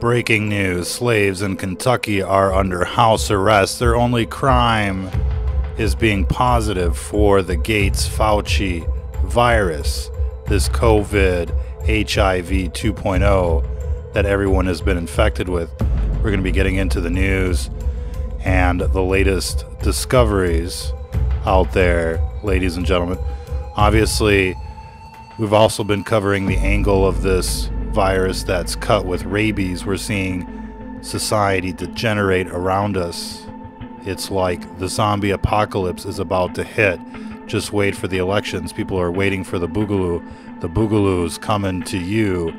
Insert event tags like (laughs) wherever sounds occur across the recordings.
Breaking news slaves in Kentucky are under house arrest. Their only crime is being positive for the Gates Fauci virus, this COVID HIV 2.0 that everyone has been infected with. We're going to be getting into the news and the latest discoveries out there, ladies and gentlemen. Obviously, we've also been covering the angle of this virus that's cut with rabies. We're seeing society degenerate around us. It's like the zombie apocalypse is about to hit. Just wait for the elections. People are waiting for the boogaloo. The boogaloo's coming to you,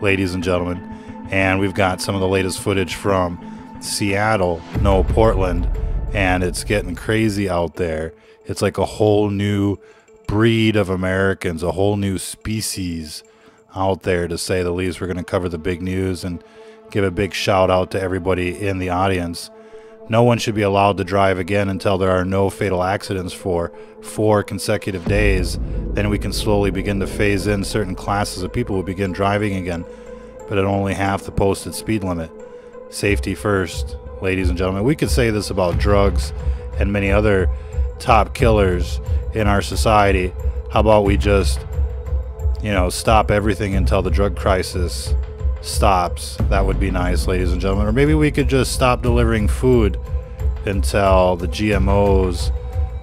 ladies and gentlemen. And we've got some of the latest footage from Seattle, no, Portland, and it's getting crazy out there. It's like a whole new breed of Americans, a whole new species out there, to say the least. We're going to cover the big news and give a big shout out to everybody in the audience. No one should be allowed to drive again until there are no fatal accidents for four consecutive days. Then we can slowly begin to phase in certain classes of people who begin driving again, but at only half the posted speed limit. Safety first, ladies and gentlemen. We could say this about drugs and many other top killers in our society. How about we just, you know, stop everything until the drug crisis stops? That would be nice, ladies and gentlemen. Or maybe we could just stop delivering food until the GMOs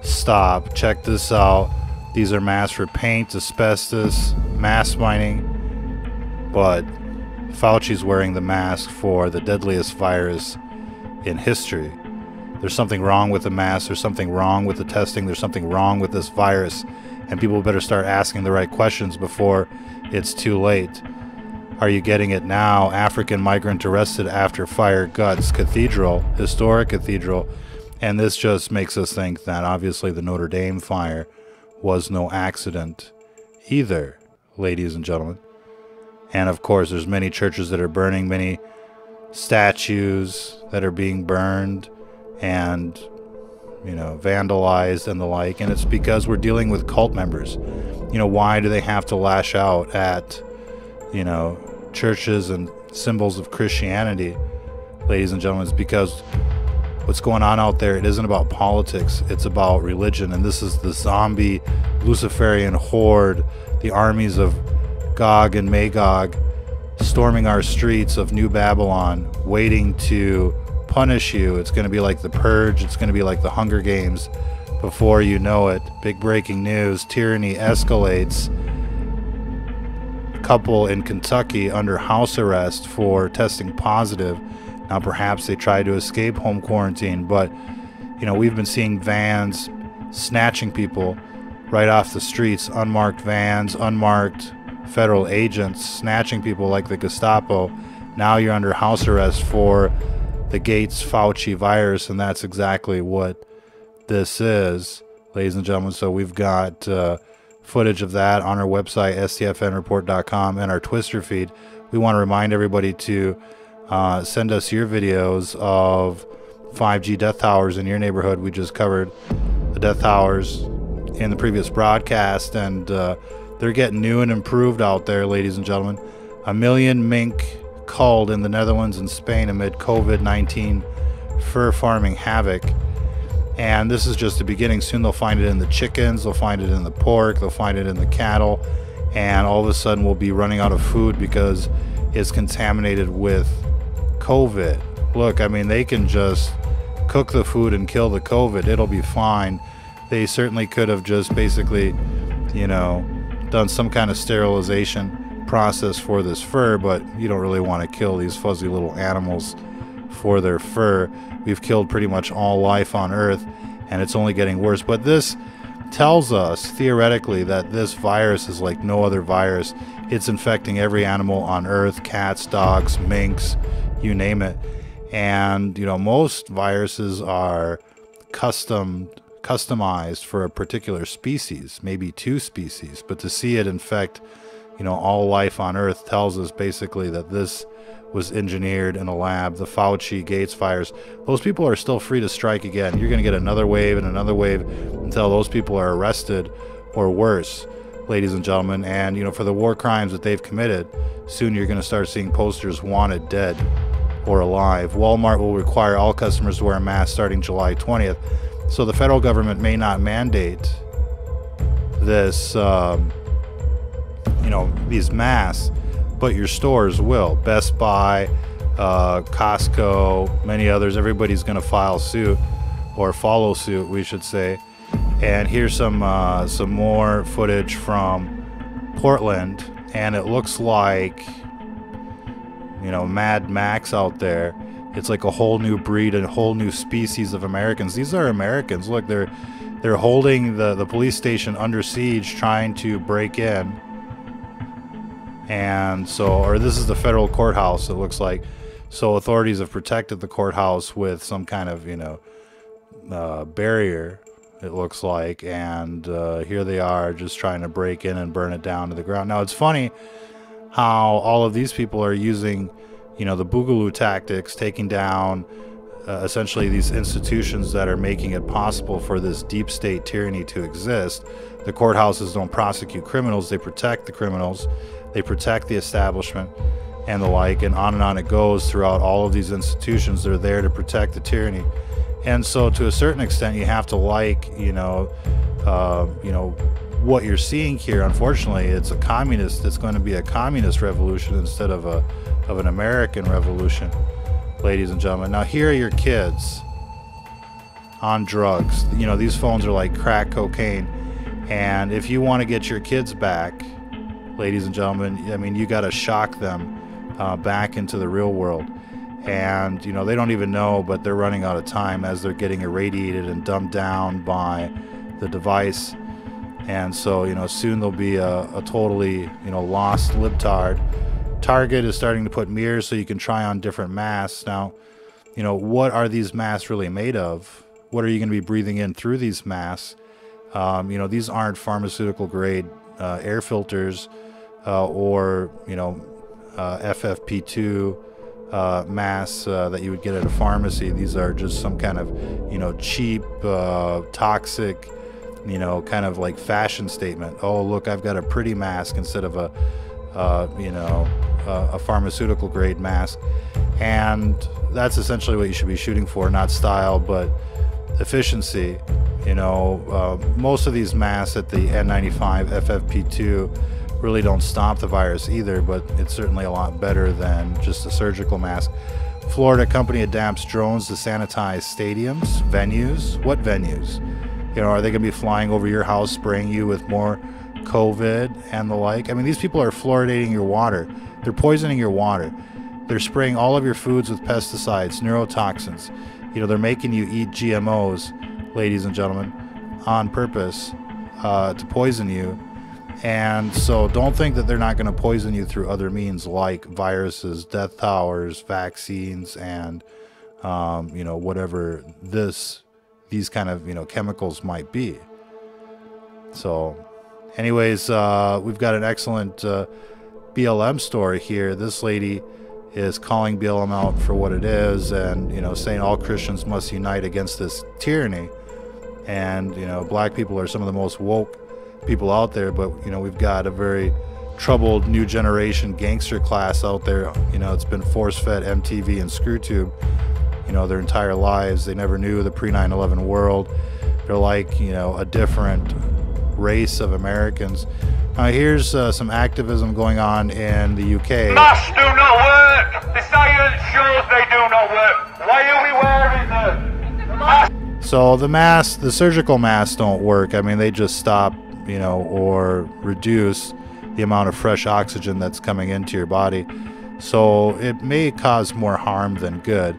stop. Check this out. These are masks for paint, asbestos, mask mining. But Fauci's wearing the mask for the deadliest virus in history. There's something wrong with the mask, there's something wrong with the testing, there's something wrong with this virus, and people better start asking the right questions before it's too late. Are you getting it now? African migrant arrested after fire guts cathedral, historic cathedral. And this just makes us think that obviously the Notre Dame fire was no accident either, ladies and gentlemen. And of course, there's many churches that are burning, many statues that are being burned and you know vandalized and the like and it's because we're dealing with cult members. You know why do they have to lash out at you know churches and symbols of christianity ladies and gentlemen? It's because what's going on out there it isn't about politics it's about religion. And this is the zombie luciferian horde the armies of gog and magog storming our streets of new babylon waiting to punish you. It's going to be like the Purge. It's going to be like the Hunger Games. Before you know it, big breaking news tyranny escalates. Couple in Kentucky under house arrest for testing positive. Now, perhaps they tried to escape home quarantine, but you know, we've been seeing vans snatching people right off the streets, unmarked vans, unmarked federal agents snatching people like the Gestapo. Now you're under house arrest for the Gates Fauci virus, and that's exactly what this is, ladies and gentlemen. So we've got uh, footage of that on our website, stfnreport.com, and our Twister feed. We want to remind everybody to uh, send us your videos of 5G death towers in your neighborhood. We just covered the death towers in the previous broadcast, and uh, they're getting new and improved out there, ladies and gentlemen. A million mink culled in the Netherlands and Spain amid COVID 19 fur farming havoc. And this is just the beginning. Soon they'll find it in the chickens, they'll find it in the pork, they'll find it in the cattle, and all of a sudden we'll be running out of food because it's contaminated with COVID. Look, I mean, they can just cook the food and kill the COVID, it'll be fine. They certainly could have just basically, you know, done some kind of sterilization process for this fur, but you don't really want to kill these fuzzy little animals for their fur. We've killed pretty much all life on Earth, and it's only getting worse. But this tells us, theoretically, that this virus is like no other virus. It's infecting every animal on Earth cats, dogs, minks, you name it. And, you know, most viruses are custom customized for a particular species, maybe two species, but to see it infect you know, all life on Earth tells us basically that this was engineered in a lab. The Fauci Gates fires, those people are still free to strike again. You're going to get another wave and another wave until those people are arrested or worse, ladies and gentlemen. And, you know, for the war crimes that they've committed, soon you're going to start seeing posters wanted dead or alive. Walmart will require all customers to wear a mask starting July 20th. So the federal government may not mandate this, um, you know, these masks, but your stores will. Best Buy, uh, Costco, many others, everybody's going to file suit or follow suit, we should say. And here's some uh, some more footage from Portland, and it looks like you know Mad Max out there. It's like a whole new breed, a whole new species of Americans. These are Americans. Look, they're they're holding the the police station under siege, trying to break in. And so, or this is the federal courthouse. It looks like. So authorities have protected the courthouse with some kind of you know uh, barrier it looks like, and uh, here they are just trying to break in and burn it down to the ground. Now it's funny how all of these people are using, you know, the boogaloo tactics, taking down uh, essentially these institutions that are making it possible for this deep state tyranny to exist. The courthouses don't prosecute criminals; they protect the criminals, they protect the establishment. And the like, and on and on it goes throughout all of these institutions. They're there to protect the tyranny and so to a certain extent you have to like you know uh, you know what you're seeing here unfortunately it's a communist it's going to be a communist revolution instead of a of an american revolution ladies and gentlemen now here are your kids on drugs you know these phones are like crack cocaine and if you want to get your kids back ladies and gentlemen i mean you got to shock them uh, back into the real world. And you know they don't even know but they're running out of time as they're getting irradiated and dumbed down by the device. And so you know soon there'll be a, a totally you know lost libtard. Target is starting to put mirrors so you can try on different masks. Now you know what are these masks really made of? What are you going to be breathing in through these masks? Um, you know these aren't pharmaceutical grade uh, air filters uh, or you know uh, ffp2 uh, mass uh, that you would get at a pharmacy. These are just some kind of, you know, cheap, toxic, you know, kind of like fashion statement. Oh, look, I've got a pretty mask instead of a, you know, a pharmaceutical grade mask. And that's essentially what you should be shooting for, not style, but efficiency. You know, uh, most of these masks at the N95 FFP2 really don't stop the virus either, but it's certainly a lot better than just a surgical mask. Florida company adapts drones to sanitize stadiums, venues. What venues? You know, are they going to be flying over your house, spraying you with more COVID and the like? I mean, these people are fluoridating your water. They're poisoning your water. They're spraying all of your foods with pesticides, neurotoxins. You know, they're making you eat GMOs, ladies and gentlemen, on purpose uh, to poison you and so don't think that they're not going to poison you through other means like viruses, death towers, vaccines, and, um, you know, whatever this, these kind of, you know, chemicals might be. So, anyways, uh, we've got an excellent uh, BLM story here. This lady is calling BLM out for what it is and, you know, saying all Christians must unite against this tyranny. And, you know, black people are some of the most woke people out there, but you know we've got a very troubled new generation gangster class out there. You know, it's been force-fed MTV and ScrewTube. You know, their entire lives. They never knew the pre-9/11 world. They're like you know a different race of Americans. Now here's uh, some activism going on in the UK. Masks do not work. The science shows they do not work. Why are we wearing them? So the masks, the surgical masks don't work. I mean, they just stop you know, or reduce the amount of fresh oxygen that's coming into your body. So it may cause more harm than good.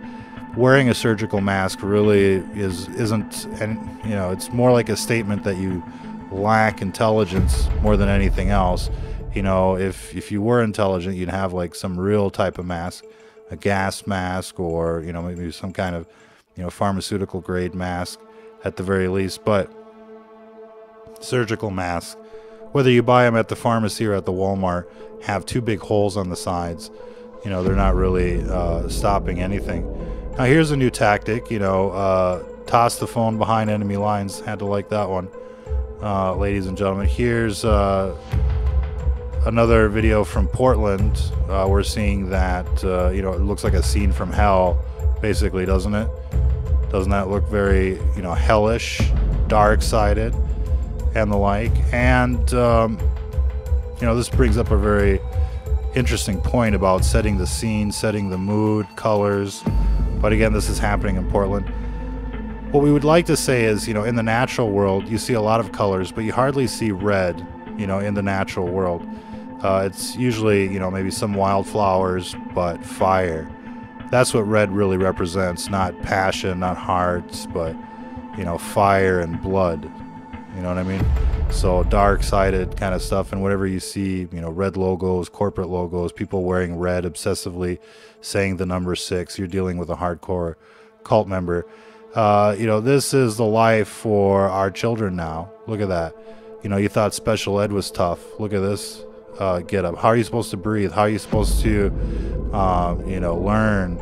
Wearing a surgical mask really is isn't and you know, it's more like a statement that you lack intelligence more than anything else. You know, if if you were intelligent, you'd have like some real type of mask, a gas mask or, you know, maybe some kind of, you know, pharmaceutical grade mask at the very least, but surgical masks, whether you buy them at the pharmacy or at the Walmart, have two big holes on the sides. You know, they're not really uh, stopping anything. Now, here's a new tactic. You know, uh, toss the phone behind enemy lines. Had to like that one. Uh, ladies and gentlemen. Here's uh, another video from Portland. Uh, we're seeing that, uh, you know, it looks like a scene from hell, basically, doesn't it? Doesn't that look very, you know, hellish, dark sided, and the like? And, um, you know, this brings up a very interesting point about setting the scene, setting the mood, colors. But again, this is happening in Portland. What we would like to say is, you know, in the natural world, you see a lot of colors, but you hardly see red, you know, in the natural world. Uh, it's usually, you know, maybe some wildflowers, but fire. That's what red really represents, not passion, not hearts, but, you know, fire and blood. You know what I mean? So dark sided kind of stuff, and whatever you see, you know, red logos, corporate logos, people wearing red obsessively, saying the number six, you're dealing with a hardcore cult member. Uh, you know, this is the life for our children now. Look at that. You know, you thought special ed was tough. Look at this uh, get up. How are you supposed to breathe? How are you supposed to, uh, you know, learn,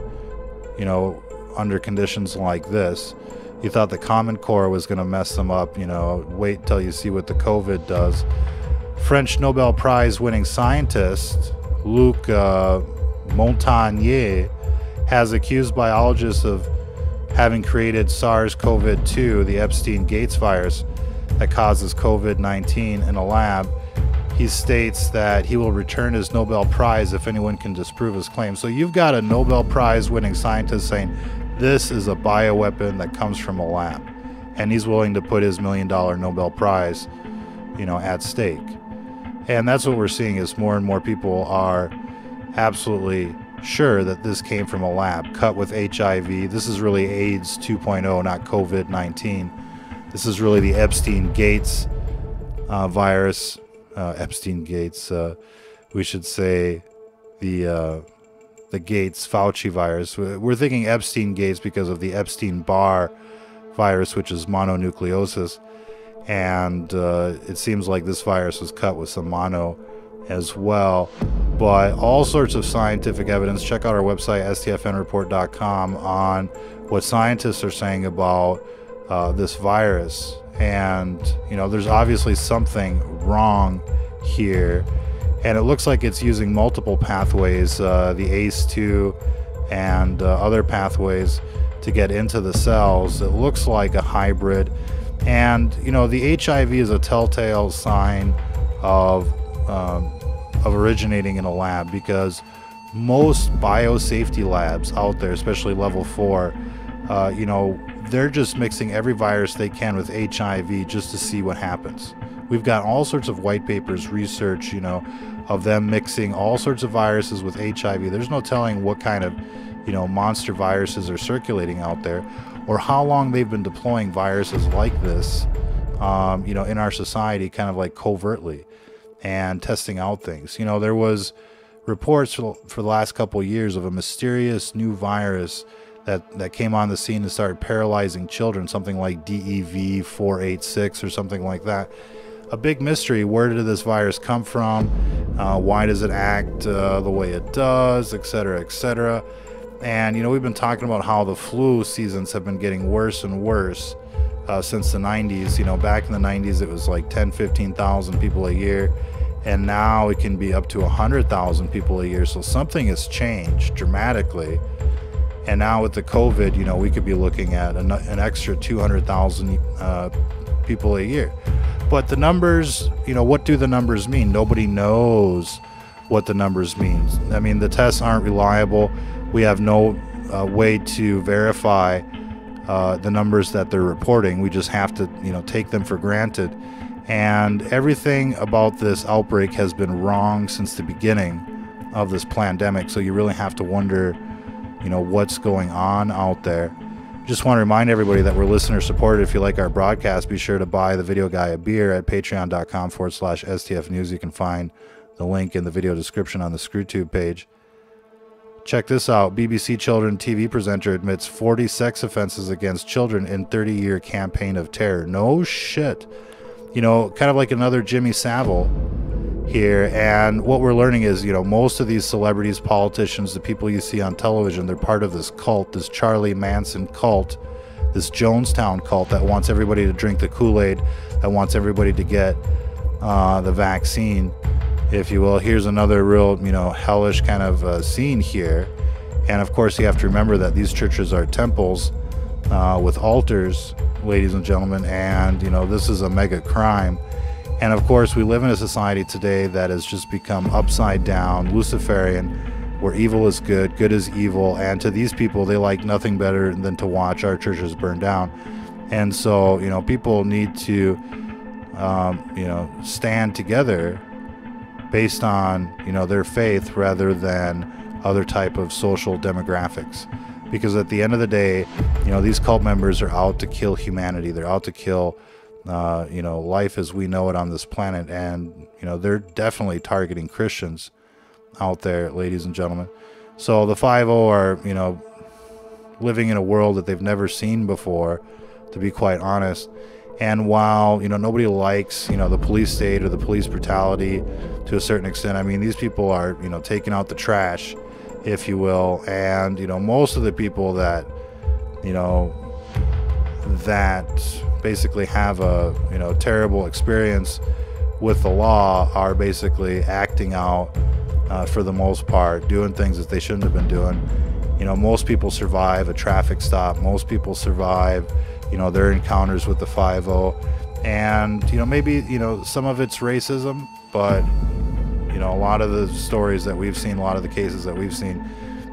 you know, under conditions like this? You thought the Common Core was going to mess them up. You know, wait till you see what the COVID does. French Nobel Prize winning scientist Luc uh, Montagnier has accused biologists of having created SARS CoV 2, the Epstein Gates virus that causes COVID 19, in a lab. He states that he will return his Nobel Prize if anyone can disprove his claim. So you've got a Nobel Prize winning scientist saying this is a bioweapon that comes from a lab. And he's willing to put his million dollar Nobel Prize, you know, at stake. And that's what we're seeing is more and more people are absolutely sure that this came from a lab cut with HIV. This is really AIDS 2.0, not COVID 19. This is really the Epstein Gates uh, virus. Uh, Epstein Gates, uh, we should say the uh, the Gates Fauci virus. We're thinking Epstein Gates because of the Epstein Barr virus, which is mononucleosis. And uh, it seems like this virus was cut with some mono as well. But all sorts of scientific evidence. Check out our website, stfnreport.com, on what scientists are saying about uh, this virus. And, you know, there's obviously something wrong here and it looks like it's using multiple pathways, uh, the ACE2 and uh, other pathways to get into the cells. It looks like a hybrid, and you know the HIV is a telltale sign of um, of originating in a lab because most biosafety labs out there, especially level four, uh, you know, they're just mixing every virus they can with HIV just to see what happens. We've got all sorts of white papers, research, you know, of them mixing all sorts of viruses with HIV. There's no telling what kind of, you know, monster viruses are circulating out there, or how long they've been deploying viruses like this, um, you know, in our society, kind of like covertly, and testing out things. You know, there was reports for, the last couple of years of a mysterious new virus that, that came on the scene and started paralyzing children, something like DEV 486 or something like that a big mystery. Where did this virus come from? Uh, why does it act uh, the way it does, et cetera, et cetera. And, you know, we've been talking about how the flu seasons have been getting worse and worse uh, since the 90s. You know, back in the 90s, it was like 10, 15,000 people a year. And now it can be up to 100,000 people a year. So something has changed dramatically. And now with the COVID, you know, we could be looking at an, an extra 200,000 uh, people a year. But the numbers, you know, what do the numbers mean? Nobody knows what the numbers mean. I mean, the tests aren't reliable. We have no uh, way to verify uh, the numbers that they're reporting. We just have to, you know, take them for granted. And everything about this outbreak has been wrong since the beginning of this pandemic. So you really have to wonder, you know, what's going on out there. Just want to remind everybody that we're listener supported. If you like our broadcast, be sure to buy the video guy a beer at patreon.com forward slash STF News. You can find the link in the video description on the ScrewTube page. Check this out BBC Children TV presenter admits 40 sex offenses against children in 30 year campaign of terror. No shit. You know, kind of like another Jimmy Savile here. And what we're learning is, you know, most of these celebrities, politicians, the people you see on television, they're part of this cult, this Charlie Manson cult, this Jonestown cult that wants everybody to drink the Kool Aid, that wants everybody to get uh, the vaccine, if you will. Here's another real, you know, hellish kind of uh, scene here. And of course, you have to remember that these churches are temples uh, with altars, ladies and gentlemen, and you know, this is a mega crime. And of course, we live in a society today that has just become upside down, Luciferian, where evil is good, good is evil. And to these people, they like nothing better than to watch our churches burn down. And so, you know, people need to, um, you know, stand together based on, you know, their faith rather than other type of social demographics. Because at the end of the day, you know, these cult members are out to kill humanity. They're out to kill uh, you know, life as we know it on this planet. And, you know, they're definitely targeting Christians out there, ladies and gentlemen. So the 5 are, you know, living in a world that they've never seen before, to be quite honest. And while, you know, nobody likes, you know, the police state or the police brutality to a certain extent, I mean, these people are, you know, taking out the trash, if you will. And, you know, most of the people that, you know, that basically have a you know terrible experience with the law are basically acting out uh, for the most part, doing things that they shouldn't have been doing. You know, most people survive a traffic stop. Most people survive, you know, their encounters with the 5-0. And, you know, maybe, you know, some of it's racism, but, you know, a lot of the stories that we've seen, a lot of the cases that we've seen,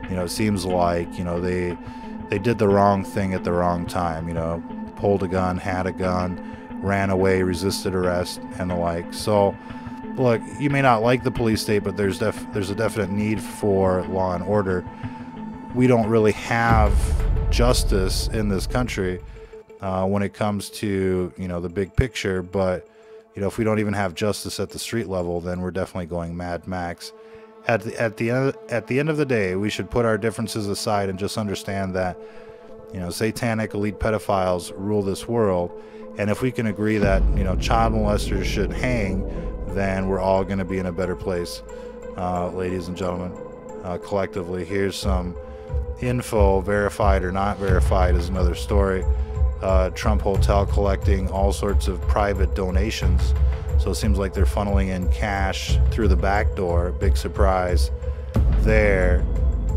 you know, it seems like, you know, they they did the wrong thing at the wrong time, you know, pulled a gun, had a gun, ran away, resisted arrest, and the like. So, look, you may not like the police state, but there's def- there's a definite need for law and order. We don't really have justice in this country uh, when it comes to you know the big picture, but you know if we don't even have justice at the street level, then we're definitely going Mad Max. At the at the end at the end of the day, we should put our differences aside and just understand that you know, satanic elite pedophiles rule this world. And if we can agree that, you know, child molesters should hang, then we're all going to be in a better place, uh, ladies and gentlemen, uh, collectively. Here's some info, verified or not verified, is another story. Uh, Trump Hotel collecting all sorts of private donations. So it seems like they're funneling in cash through the back door. Big surprise there,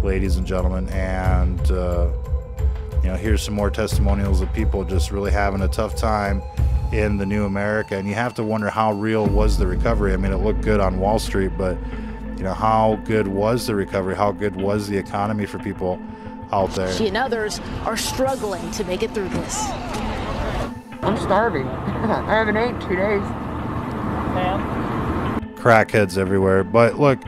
ladies and gentlemen. And, uh, you know, here's some more testimonials of people just really having a tough time in the new America. And you have to wonder how real was the recovery. I mean, it looked good on Wall Street, but you know, how good was the recovery? How good was the economy for people out there? She and others are struggling to make it through this. I'm starving. (laughs) I haven't ate two days. Crackheads everywhere. But look,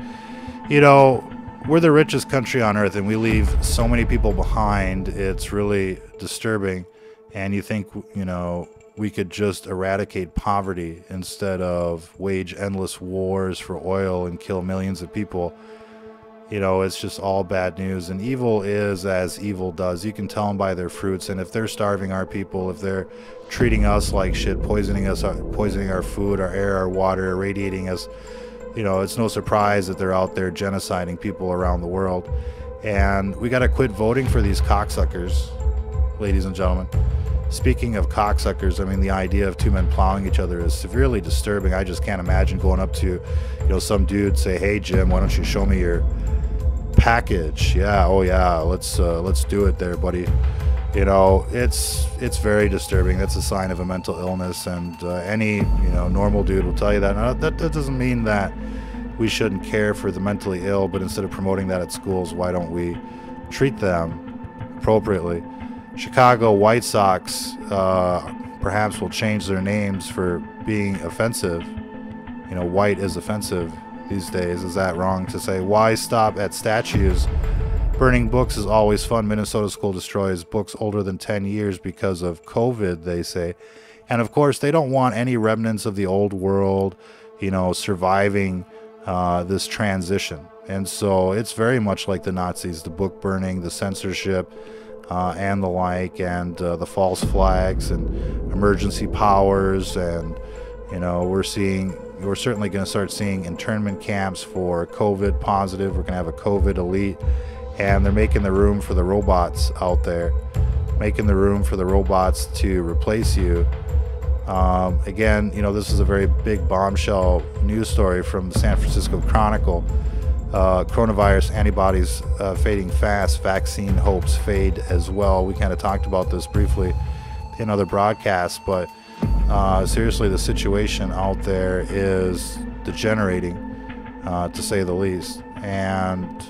you know, we're the richest country on earth and we leave so many people behind. It's really disturbing. And you think, you know, we could just eradicate poverty instead of wage endless wars for oil and kill millions of people. You know, it's just all bad news. And evil is as evil does. You can tell them by their fruits. And if they're starving our people, if they're treating us like shit, poisoning us, uh, poisoning our food, our air, our water, irradiating us, you know, it's no surprise that they're out there genociding people around the world. And we got to quit voting for these cocksuckers, ladies and gentlemen. Speaking of cocksuckers, I mean, the idea of two men plowing each other is severely disturbing. I just can't imagine going up to, you know, some dude say, "Hey, Jim, why don't you show me your package?" Yeah, oh yeah, let's uh, let's do it there, buddy. You know, it's it's very disturbing. That's a sign of a mental illness, and uh, any you know normal dude will tell you that. Now, that that doesn't mean that we shouldn't care for the mentally ill, but instead of promoting that at schools, why don't we treat them appropriately? Chicago White Sox uh, perhaps will change their names for being offensive. You know, white is offensive these days. Is that wrong to say? Why stop at statues? Burning books is always fun. Minnesota school destroys books older than 10 years because of COVID, they say. And of course, they don't want any remnants of the old world, you know, surviving uh, this transition. And so it's very much like the Nazis the book burning, the censorship uh, and the like, and uh, the false flags and emergency powers, and you know we're seeing we're certainly going to start seeing internment camps for COVID positive. We're going to have a COVID elite, and they're making the room for the robots out there, making the room for the robots to replace you. Um, again, you know, this is a very big bombshell news story from the San Francisco Chronicle. Uh, coronavirus antibodies uh, fading fast, vaccine hopes fade as well. We kind of talked about this briefly in other broadcasts, but uh, seriously, the situation out there is degenerating, uh, to say the least. And,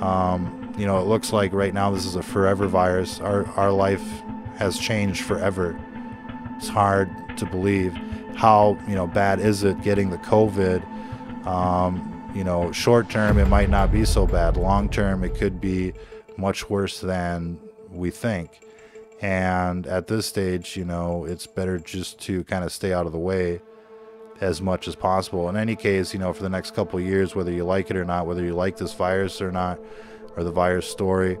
um, you know, it looks like right now this is a forever virus. Our, our life has changed forever. It's hard to believe. How, you know, bad is it getting the COVID? Um, you know, short term, it might not be so bad. Long term, it could be much worse than we think. And at this stage, you know, it's better just to kind of stay out of the way as much as possible. In any case, you know, for the next couple years, whether you like it or not, whether you like this virus or not, or the virus story,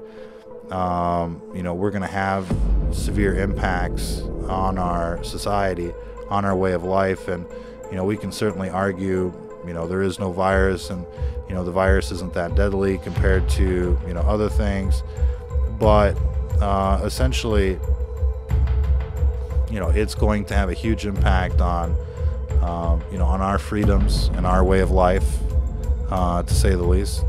um, you know, we're going to have severe impacts on our society, on our way of life. And, you know, we can certainly argue, you know, there is no virus and, you know, the virus isn't that deadly compared to, you know, other things. But uh, essentially, you know, it's going to have a huge impact on, um, you know, on our freedoms and our way of life, uh, to say the least.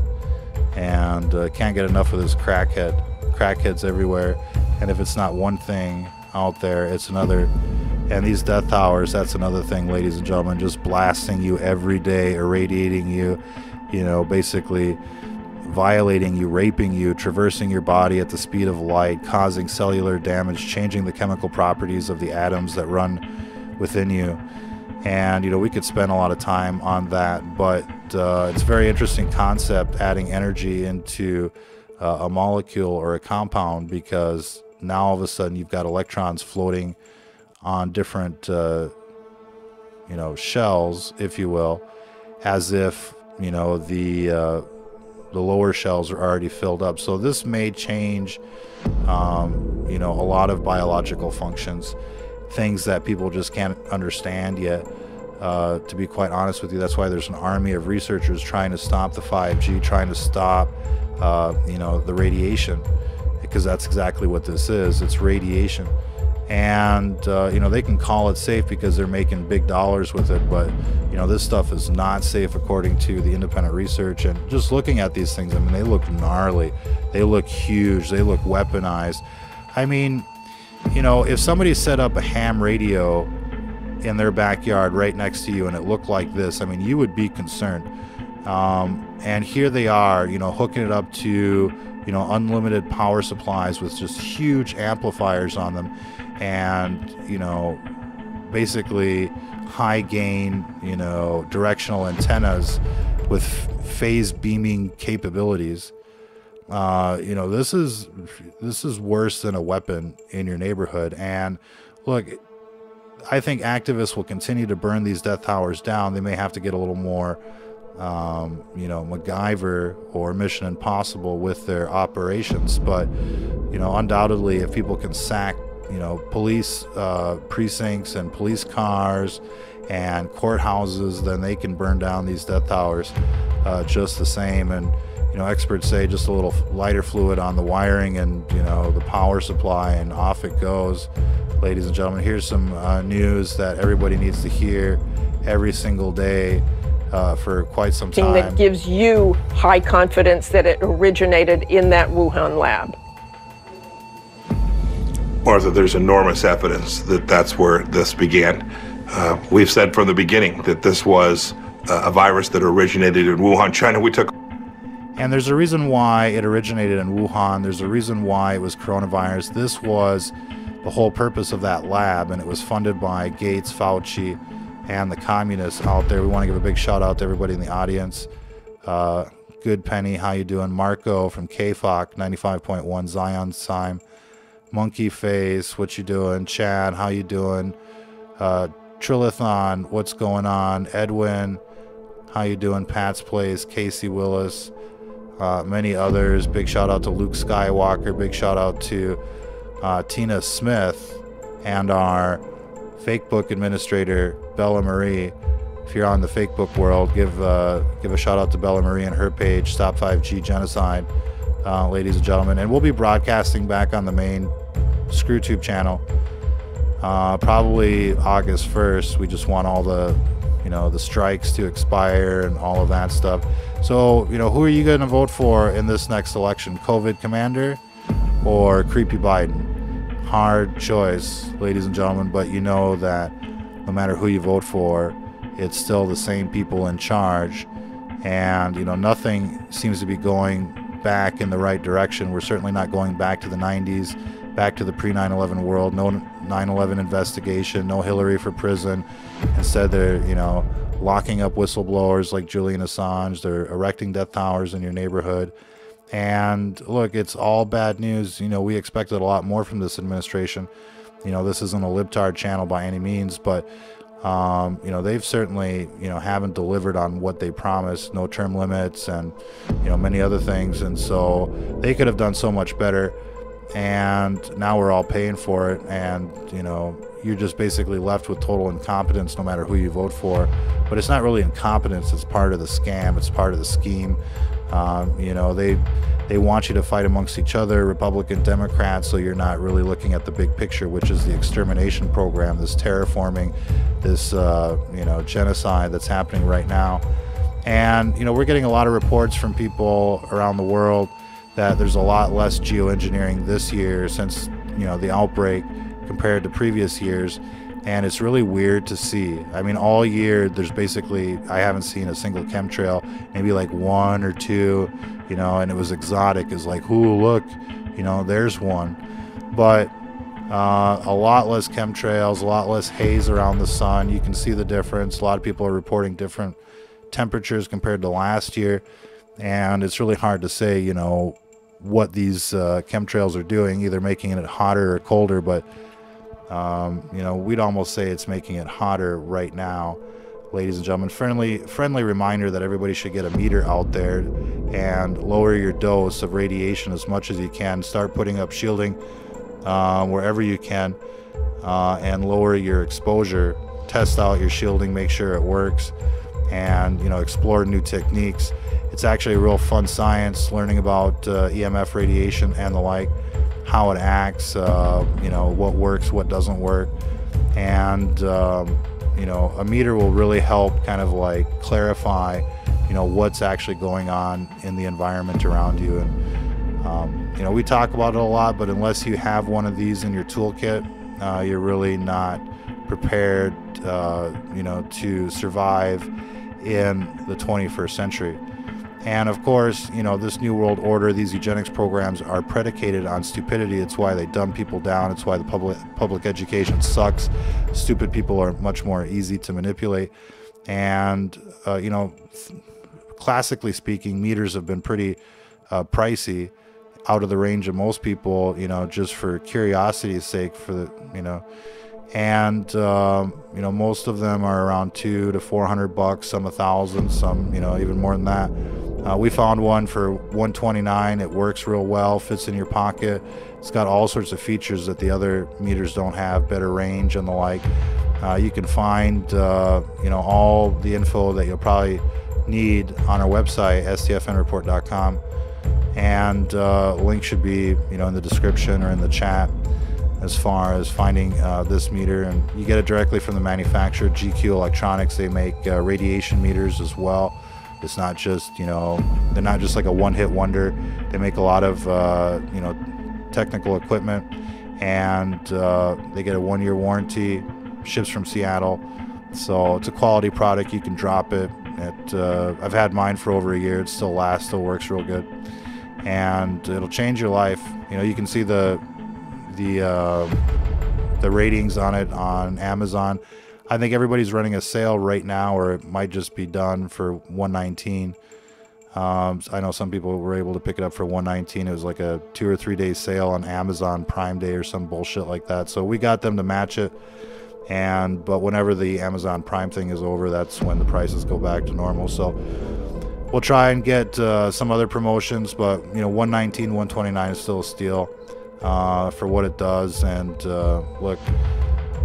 And uh, can't get enough of this crackhead, crackheads everywhere. And if it's not one thing out there, it's another. And these death towers, that's another thing, ladies and gentlemen, just blasting you every day, irradiating you, you know, basically violating you, raping you, traversing your body at the speed of light, causing cellular damage, changing the chemical properties of the atoms that run within you. And, you know, we could spend a lot of time on that, but uh, it's a very interesting concept adding energy into uh, a molecule or a compound because now all of a sudden you've got electrons floating on different, uh, you know, shells, if you will, as if, you know, the uh, the lower shells are already filled up. So this may change, um, you know, a lot of biological functions, things that people just can't understand yet. Uh, to be quite honest with you, that's why there's an army of researchers trying to stop the 5G, trying to stop, uh, you know, the radiation, because that's exactly what this is. It's radiation and uh, you know they can call it safe because they're making big dollars with it but you know this stuff is not safe according to the independent research. And just looking at these things i mean they look gnarly. They look huge. They look weaponized. I mean you know if somebody set up a ham radio in their backyard right next to you and it looked like this i mean you would be concerned. Um, and here they are you know hooking it up to you know unlimited power supplies with just huge amplifiers on them and you know basically high gain you know directional antennas with phase beaming capabilities. Uh, you know this is this is worse than a weapon in your neighborhood. And look i think activists will continue to burn these death towers down. They may have to get a little more um, you know MacGyver or Mission Impossible with their operations, but you know undoubtedly if people can sack you know, police uh, precincts and police cars and courthouses, then they can burn down these death towers uh, just the same. And you know, experts say just a little lighter fluid on the wiring and you know the power supply, and off it goes. Ladies and gentlemen, here's some uh, news that everybody needs to hear every single day. Uh, for quite some time. That gives you high confidence that it originated in that Wuhan lab. Martha, there's enormous evidence that that's where this began. Uh, we've said from the beginning that this was a virus that originated in Wuhan, China. We took. And there's a reason why it originated in Wuhan. There's a reason why it was coronavirus. This was the whole purpose of that lab, and it was funded by Gates, Fauci, and the communists out there. We want to give a big shout out to everybody in the audience. Uh, Good Penny, how you doing? Marco from KFOC 95.1 Zion Sime. Monkey Face, what you doing? Chad, how you doing? Uh, Trilithon, what's going on? Edwin, how you doing? Pat's Place, Casey Willis, uh, many others. Big shout out to Luke Skywalker. Big shout out to uh, Tina Smith and our fake book administrator Bella Marie. If you're on the fake book world, give uh, give a shout out to Bella Marie and her page, Stop 5G Genocide, uh, ladies and gentlemen. And we'll be broadcasting back on the main ScrewTube channel uh, probably August 1st. We just want all the, you know, the strikes to expire and all of that stuff. So, you know, who are you going to vote for in this next election? COVID commander or creepy Biden? Hard choice, ladies and gentlemen, but you know that no matter who you vote for, it's still the same people in charge. And, you know, nothing seems to be going back in the right direction. We're certainly not going back to the 90s, back to the pre 9 11 world. No 9 11 investigation, no Hillary for prison. Instead, they're, you know, locking up whistleblowers like Julian Assange. They're erecting death towers in your neighborhood. And look, it's all bad news. You know, we expected a lot more from this administration. You know, this isn't a libtard channel by any means, but um, you know, they've certainly, you know, haven't delivered on what they promised, no term limits and, you know, many other things. And so they could have done so much better. And now we're all paying for it. And, you know, you're just basically left with total incompetence no matter who you vote for. But it's not really incompetence, it's part of the scam, it's part of the scheme. Um, you know, they they want you to fight amongst each other, Republican, Democrats, so you're not really looking at the big picture, which is the extermination program, this terraforming, this uh, you know genocide that's happening right now. And you know, we're getting a lot of reports from people around the world that there's a lot less geoengineering this year since you know the outbreak compared to previous years and it's really weird to see. I mean, all year there's basically I haven't seen a single chemtrail, maybe like one or two, you know, and it was exotic. It's like, ooh, look, you know, there's one, but uh, a lot less chemtrails, a lot less haze around the sun. You can see the difference. A lot of people are reporting different temperatures compared to last year, and it's really hard to say, you know, what these uh, chemtrails are doing, either making it hotter or colder, but um, you know, we'd almost say it's making it hotter right now, ladies and gentlemen. Friendly, friendly reminder that everybody should get a meter out there and lower your dose of radiation as much as you can. Start putting up shielding uh, wherever you can, uh, and lower your exposure. Test out your shielding, make sure it works, and you know, explore new techniques. It's actually a real fun science, learning about uh, EMF radiation and the like how it acts, uh, you know, what works, what doesn't work. And, um, you know, a meter will really help kind of like clarify, you know, what's actually going on in the environment around you. And, um, you know, we talk about it a lot, but unless you have one of these in your toolkit, uh, you're really not prepared, uh, you know, to survive in the 21st century. And of course, you know, this New World Order, these eugenics programs are predicated on stupidity. It's why they dumb people down. It's why the public public education sucks. Stupid people are much more easy to manipulate. And, uh, you know, classically speaking, meters have been pretty uh, pricey, out of the range of most people, you know, just for curiosity's sake, for the, you know, and um, you know most of them are around two to four hundred bucks, some a thousand, some you know even more than that. Uh, we found one for 129. It works real well, fits in your pocket. It's got all sorts of features that the other meters don't have, better range and the like. Uh, you can find uh, you know all the info that you'll probably need on our website, stfnreport.com, and uh, link should be you know in the description or in the chat as far as finding uh, this meter and you get it directly from the manufacturer. GQ electronics they make uh, radiation meters as well. It's not just you know they're not just like a one-hit wonder. They make a lot of uh, you know technical equipment and uh, they get a one-year warranty ships from seattle. So it's a quality product. You can drop it it uh, i've had mine for over a year. It still lasts still works real good. And it'll change your life. You know you can see the the uh, the ratings on it on Amazon. I think everybody's running a sale right now, or it might just be done for 119. Um, I know some people were able to pick it up for 119. It was like a two or three day sale on Amazon Prime Day or some bullshit like that. So we got them to match it. And but whenever the Amazon Prime thing is over, that's when the prices go back to normal. So we'll try and get uh, some other promotions, but you know, 119, 129 is still a steal uh, for what it does. And uh, look,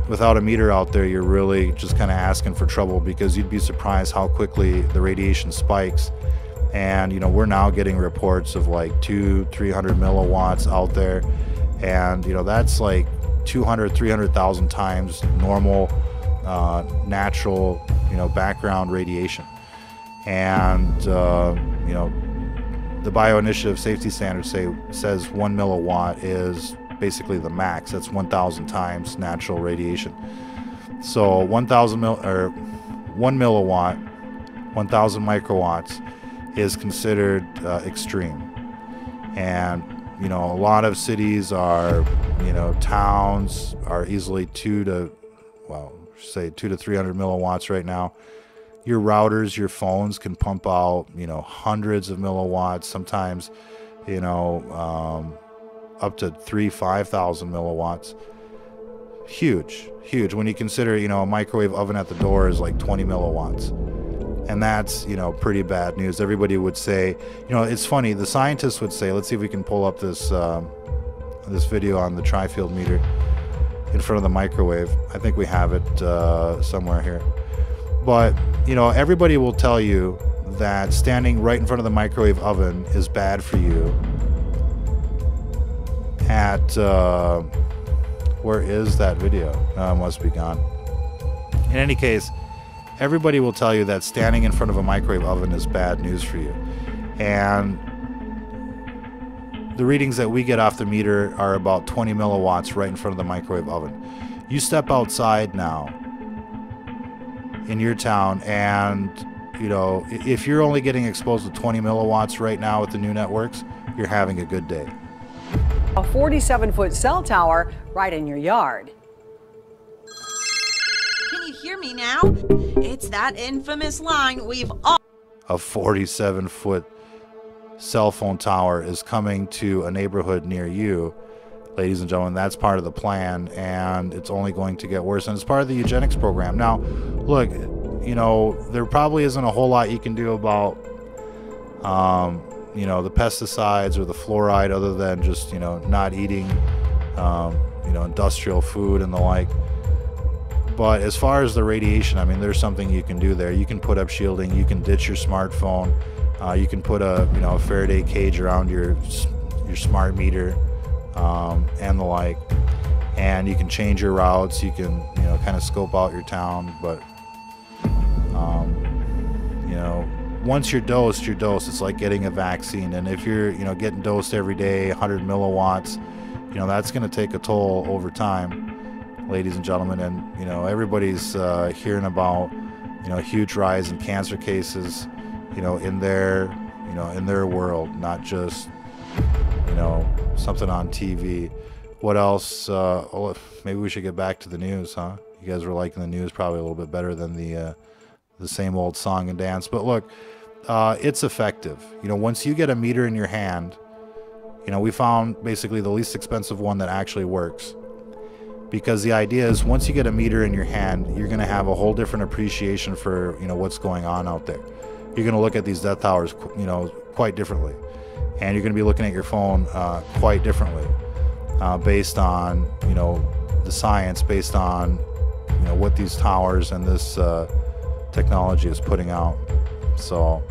without a meter out there, you're really just kind of asking for trouble because you'd be surprised how quickly the radiation spikes. And you know, we're now getting reports of like two, 300 milliwatts out there, and you know that's like 200, 300,000 times normal, uh, natural, you know, background radiation. And, uh, you know, the Bioinitiative Safety Standards say says one milliwatt is basically the max. That's 1,000 times natural radiation. So 1,000 mil or one milliwatt, 1,000 microwatts is considered uh, extreme. And you know, a lot of cities are, you know, towns are easily two to, well, say two to 300 milliwatts right now. Your routers, your phones can pump out, you know, hundreds of milliwatts, sometimes, you know, um, up to three, 5,000 milliwatts. Huge, huge. When you consider, you know, a microwave oven at the door is like 20 milliwatts and that's you know pretty bad news. Everybody would say, you know, it's funny. The scientists would say, let's see if we can pull up this um, this video on the tri-field meter in front of the microwave. I think we have it uh, somewhere here. But you know, everybody will tell you that standing right in front of the microwave oven is bad for you. At uh, where is that video? Uh, must be gone. In any case everybody will tell you that standing in front of a microwave oven is bad news for you. And the readings that we get off the meter are about 20 milliwatts right in front of the microwave oven. You step outside now in your town and you know if you're only getting exposed to 20 milliwatts right now with the new networks you're having a good day a 47 foot cell tower right in your yard Can you hear me now? It's that infamous line we've all. A 47 foot cell phone tower is coming to a neighborhood near you. Ladies and gentlemen, that's part of the plan, and it's only going to get worse. And it's part of the eugenics program. Now, look, you know, there probably isn't a whole lot you can do about, um, you know, the pesticides or the fluoride other than just, you know, not eating, um, you know, industrial food and the like. But as far as the radiation, I mean, there's something you can do there. You can put up shielding. You can ditch your smartphone. Uh, you can put a you know a Faraday cage around your your smart meter um, and the like. And you can change your routes. You can you know kind of scope out your town. But um, you know once you're dosed, you're dosed. It's like getting a vaccine. And if you're you know getting dosed every day, 100 milliwatts, you know that's going to take a toll over time ladies and gentlemen, and you know everybody's uh, hearing about you know a huge rise in cancer cases, you know in their you know in their world, not just you know something on TV. What else? Uh, oh, maybe we should get back to the news, huh? You guys were liking the news probably a little bit better than the uh, the same old song and dance. But look, uh, it's effective. You know, once you get a meter in your hand, you know, we found basically the least expensive one that actually works because the idea is once you get a meter in your hand, you're going to have a whole different appreciation for you know what's going on out there. You're going to look at these death towers, you know, quite differently, and you're going to be looking at your phone uh, quite differently, uh, based on you know the science, based on you know what these towers and this uh, technology is putting out. So,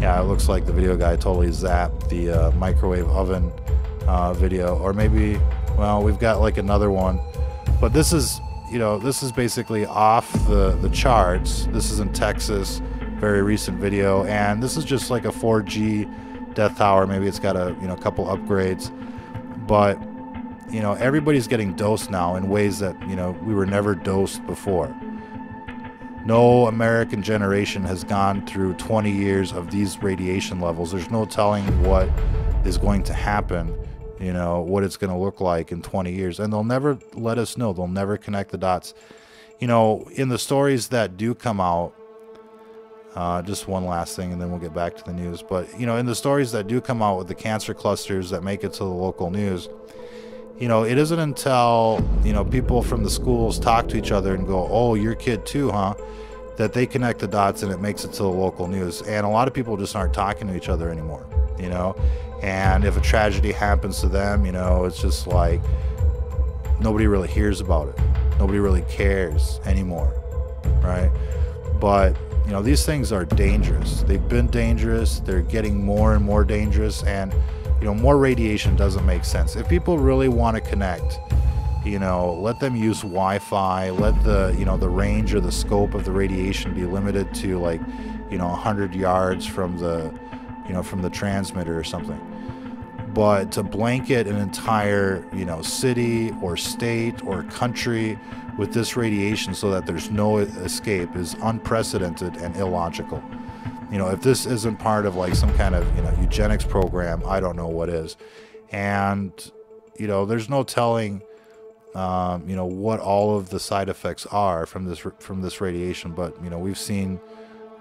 yeah, it looks like the video guy totally zapped the uh, microwave oven uh, video, or maybe, well, we've got like another one but this is, you know, this is basically off the, the charts. This is in Texas, very recent video, and this is just like a 4G Death Tower. Maybe it's got a you know a couple upgrades, but you know everybody's getting dosed now in ways that you know we were never dosed before. No American generation has gone through 20 years of these radiation levels. There's no telling what is going to happen you know, what it's going to look like in 20 years. And they'll never let us know. They'll never connect the dots. You know, in the stories that do come out, uh, just one last thing and then we'll get back to the news. But, you know, in the stories that do come out with the cancer clusters that make it to the local news, you know, it isn't until, you know, people from the schools talk to each other and go, oh, your kid too, huh? That they connect the dots and it makes it to the local news. And a lot of people just aren't talking to each other anymore, you know? And if a tragedy happens to them, you know, it's just like nobody really hears about it. Nobody really cares anymore, right? But, you know, these things are dangerous. They've been dangerous, they're getting more and more dangerous, and, you know, more radiation doesn't make sense. If people really want to connect, you know, let them use Wi-Fi. Let the you know the range or the scope of the radiation be limited to like you know 100 yards from the you know from the transmitter or something. But to blanket an entire you know city or state or country with this radiation so that there's no escape is unprecedented and illogical. You know, if this isn't part of like some kind of you know eugenics program, I don't know what is. And you know, there's no telling um, you know what all of the side effects are from this from this radiation. But you know we've seen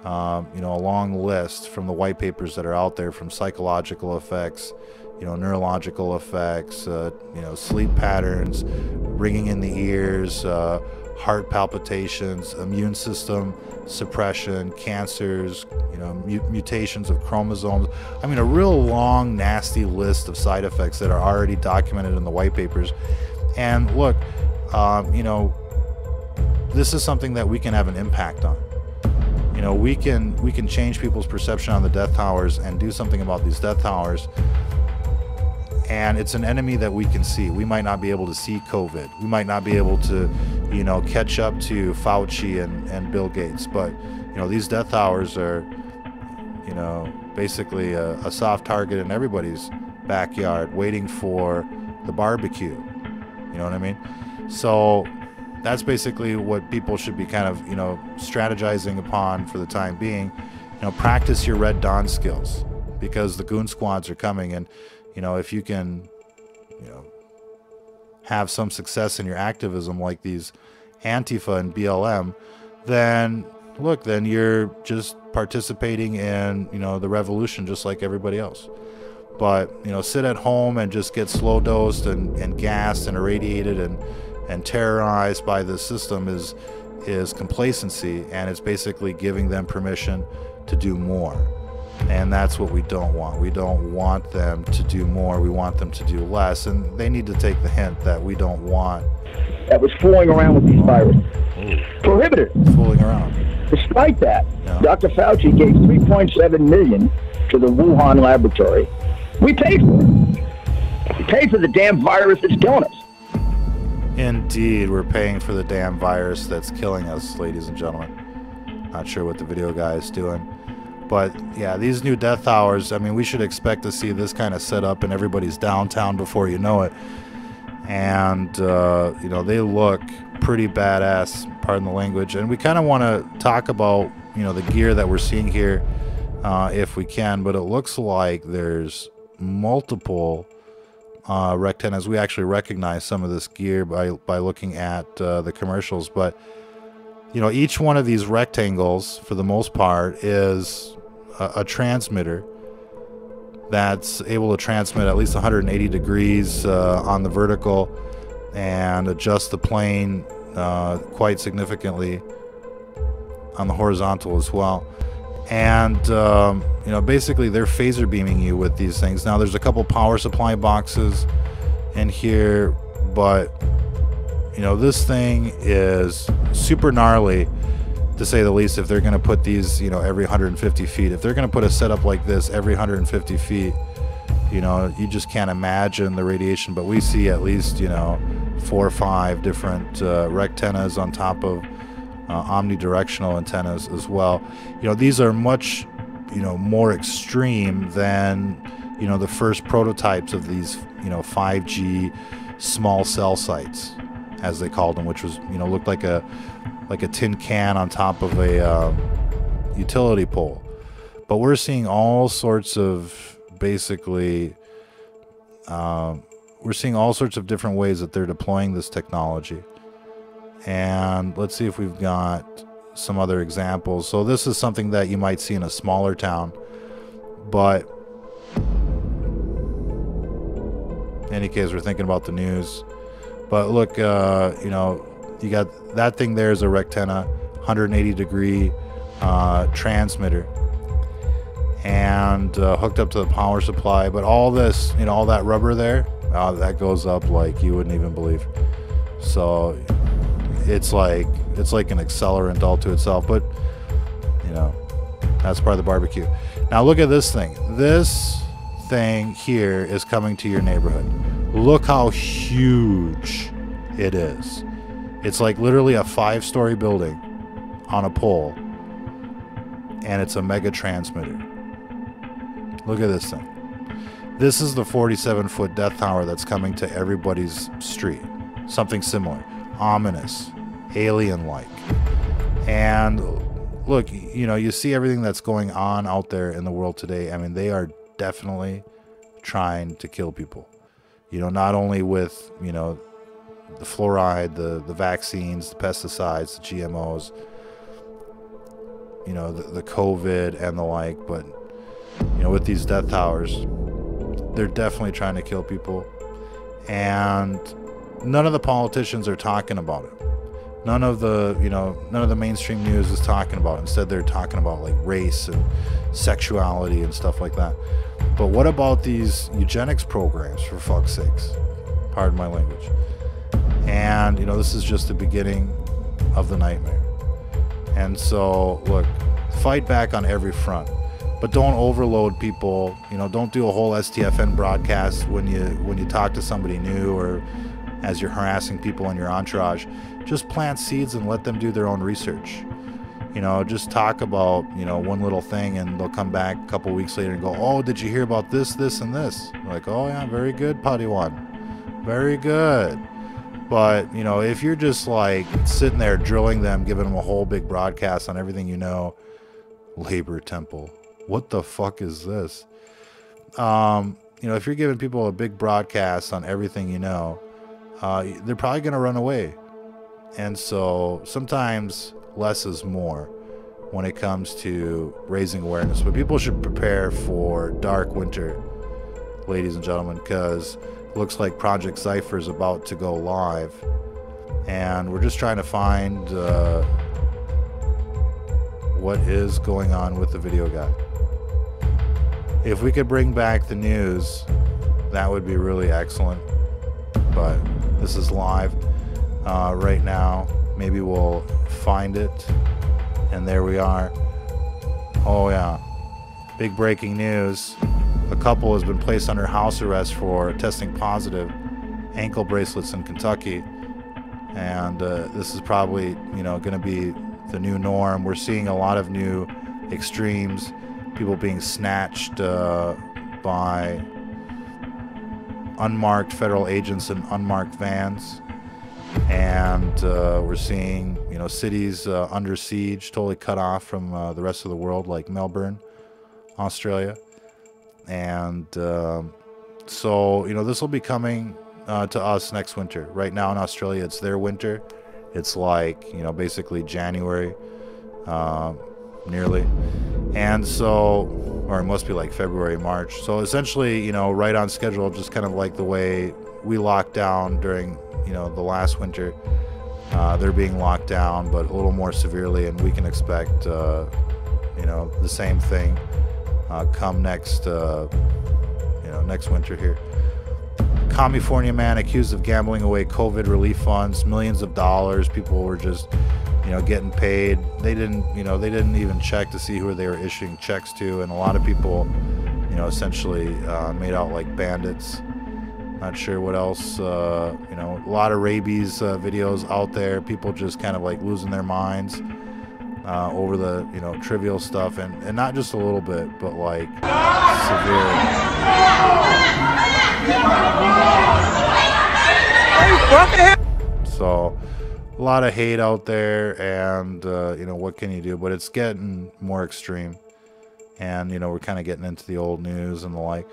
um, you know a long list from the white papers that are out there from psychological effects, you know neurological effects, uh, you know sleep patterns, ringing in the ears. Uh, heart palpitations, immune system suppression, cancers, you know, mutations of chromosomes. I mean, a real long, nasty list of side effects that are already documented in the white papers. And look, um, you know, this is something that we can have an impact on. You know, we can we can change people's perception on the death towers and do something about these death towers. And it's an enemy that we can see. We might not be able to see COVID. We might not be able to, you know, catch up to Fauci and, and Bill Gates. But, you know, these death towers are, you know, basically a, a soft target in everybody's backyard waiting for the barbecue. You know what I mean? So that's basically what people should be kind of, you know, strategizing upon for the time being. You know, practice your Red Dawn skills because the goon squads are coming. And, you know, if you can, you know, have some success in your activism like these Antifa and BLM, then look, then you're just participating in, you know, the revolution just like everybody else. But you know, sit at home and just get slow dosed and, and gassed and irradiated and and terrorized by the system is is complacency, and it's basically giving them permission to do more. And that's what we don't want. We don't want them to do more. We want them to do less. And they need to take the hint that we don't want. That was fooling around with these viruses. Prohibited. Fooling around. Despite that, yeah. Dr. Fauci gave 3.7 million to the Wuhan laboratory we pay for it. We pay for the damn virus that's killing us. Indeed, we're paying for the damn virus that's killing us, ladies and gentlemen. Not sure what the video guy is doing. But yeah, these new death hours, I mean, we should expect to see this kind of set up in everybody's downtown before you know it. And, uh, you know, they look pretty badass, pardon the language. And we kind of want to talk about, you know, the gear that we're seeing here uh, if we can. But it looks like there's multiple uh, rectennas. We actually recognize some of this gear by, by looking at uh, the commercials, but you know, each one of these rectangles, for the most part, is a, a transmitter that's able to transmit at least 180 degrees uh, on the vertical and adjust the plane uh, quite significantly on the horizontal as well. And um, you know basically they're phaser beaming you with these things. Now there's a couple power supply boxes in here but you know this thing is super gnarly to say the least if they're going to put these you know every 150 feet. If they're going to put a setup like this every 150 feet you know you just can't imagine the radiation. But we see at least you know four or five different uh, rectennas on top of uh, omnidirectional antennas as well. You know, these are much, you know, more extreme than, you know, the first prototypes of these, you know, 5G small cell sites, as they called them, which was, you know, looked like a like a tin can on top of a um, utility pole. But we're seeing all sorts of basically. Uh, we're seeing all sorts of different ways that they're deploying this technology. And let's see if we've got some other examples. So this is something that you might see in a smaller town, but in any case, we're thinking about the news. But look, uh, you know, you got that thing there is a Rectenna 180 degree uh, transmitter and uh, hooked up to the power supply. But all this, you know, all that rubber there, uh, that goes up like you wouldn't even believe. So it's like it's like an accelerant all to itself. But you know, that's part of the barbecue. Now look at this thing. This thing here is coming to your neighborhood. Look how huge It is. It's like literally a five story building on a pole, and it's a mega transmitter. Look at this thing. This is the 47 foot death tower that's coming to everybody's street. Something similar. Ominous. Alien like. And look, you know, you see everything that's going on out there in the world today. I mean, they are definitely trying to kill people. You know, not only with, you know, the fluoride, the, the vaccines, the pesticides, the GMOs, you know, the, the COVID and the like, but, you know, with these death towers, they're definitely trying to kill people. And none of the politicians are talking about it. None of the, you know, none of the mainstream news is talking about it. Instead, they're talking about like race and sexuality and stuff like that. But what about these eugenics programs, for fuck's sakes? Pardon my language. And, you know, this is just the beginning of the nightmare. And so, look, fight back on every front. But don't overload people. You know, don't do a whole STFN broadcast when you when you talk to somebody new or as you're harassing people in your entourage. Just plant seeds and let them do their own research. You know, just talk about, you know, one little thing and they'll come back a couple weeks later and go, Oh, did you hear about this, this, and this? like, oh yeah, very good, Padawan. Very good. But, you know, if you're just like sitting there drilling them, giving them a whole big broadcast on everything you know, Labor Temple. What the fuck is this? Um, you know, if you're giving people a big broadcast on everything you know, uh, they're probably going to run away. And so sometimes less is more when it comes to raising awareness. But people should prepare for dark winter, ladies and gentlemen, because it looks like Project ZYPHR is about to go live. And we're just trying to find uh, what is going on with the video guy. If we could bring back the news, that would be really excellent. But this is live uh, right now. Maybe we'll find it. And there we are. Oh, yeah. Big breaking news. A couple has been placed under house arrest for testing positive ankle bracelets in Kentucky. And uh, this is probably, you know, going to be the new norm. We're seeing a lot of new extremes, people being snatched uh, by unmarked federal agents in unmarked vans. And uh, we're seeing, you know, cities uh, under siege, totally cut off from uh, the rest of the world, like Melbourne, Australia. And um, so, you know, this will be coming uh, to us next winter. Right now in Australia, it's their winter. It's like, you know, basically January, uh, nearly. And so, or it must be like February, March. So essentially, you know, right on schedule, just kind of like the way we locked down during, you know, the last winter. Uh, they're being locked down, but a little more severely, and we can expect, uh, you know, the same thing uh, come next, uh, you know, next winter here. California man accused of gambling away COVID relief funds, millions of dollars. People were just, you know, getting paid. They didn't, you know, they didn't even check to see who they were issuing checks to, and a lot of people, you know, essentially uh, made out like bandits. Not sure what else. Uh, you know, a lot of rabies uh, videos out there. People just kind of like losing their minds uh, over the you know trivial stuff, and and not just a little bit, but like severe. So a lot of hate out there, and uh, you know what can you do? But it's getting more extreme, and you know we're kind of getting into the old news and the like.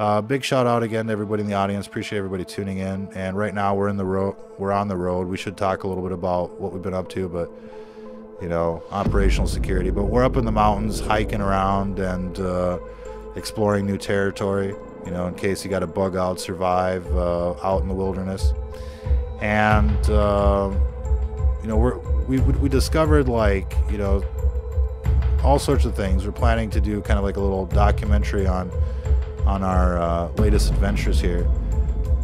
Uh, big shout out again to everybody in the audience. Appreciate everybody tuning in. And right now we're in the road. We're on the road. We should talk a little bit about what we've been up to, but you know, operational security. But we're up in the mountains, hiking around and uh, exploring new territory. You know, in case you got to bug out, survive uh, out in the wilderness. And uh, you know, we're we we discovered like you know all sorts of things. We're planning to do kind of like a little documentary on on our uh, latest adventures here.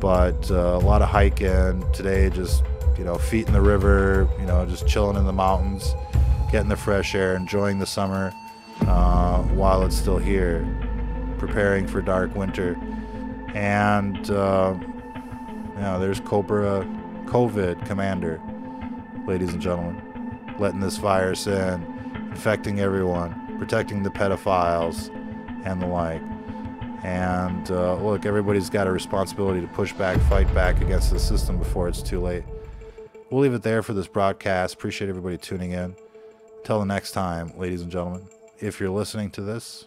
But uh, a lot of hiking today, just you know, feet in the river, you know, just chilling in the mountains, getting the fresh air, enjoying the summer uh, while it's still here, preparing for dark winter. And uh, you know, there's Cobra COVID commander, ladies and gentlemen, letting this virus in, infecting everyone, protecting the pedophiles, and the like. And uh, look, everybody's got a responsibility to push back, fight back against the system before it's too late. We'll leave it there for this broadcast. Appreciate everybody tuning in. Until the next time, ladies and gentlemen, if you're listening to this,